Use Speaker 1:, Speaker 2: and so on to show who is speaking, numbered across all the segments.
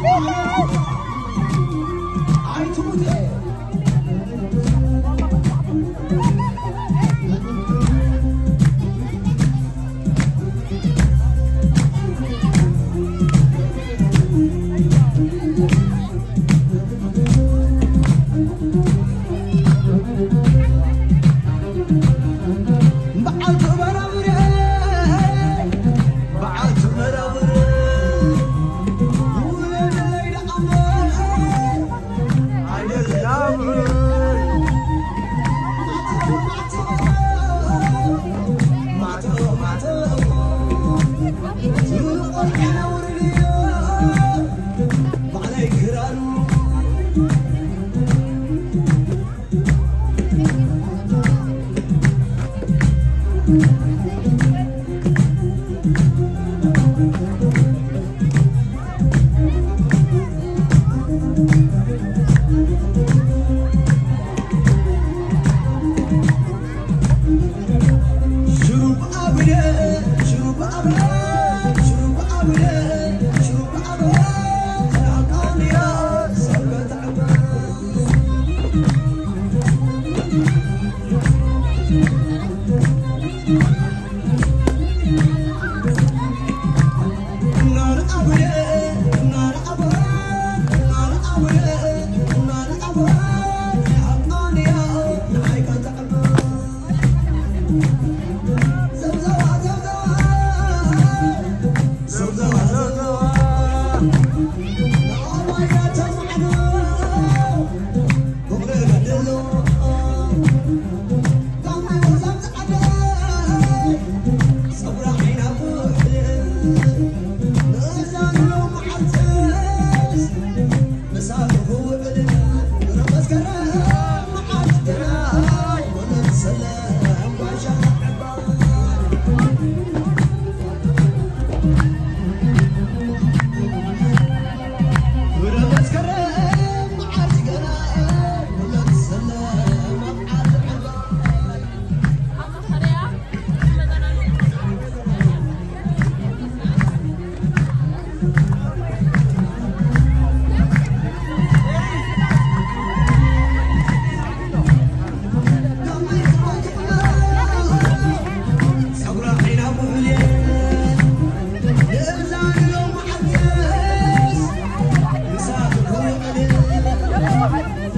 Speaker 1: Yes! Por qué no Oh my God. Oh,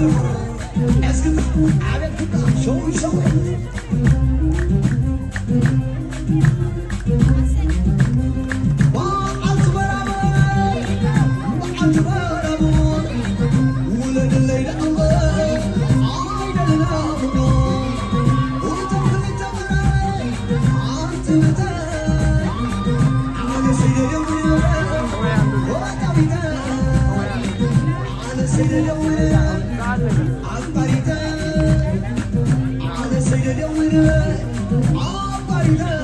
Speaker 1: Ask him, I didn't show you something. Amparita, a descer de um grande, Amparita.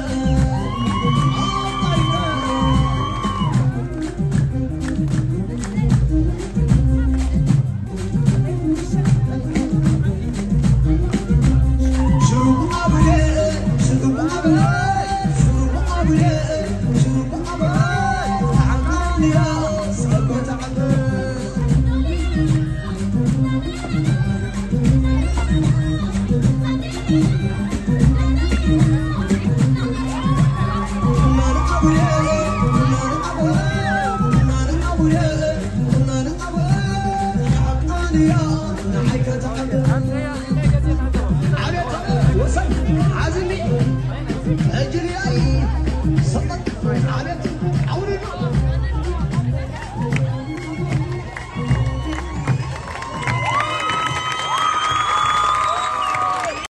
Speaker 1: Selamat menikmati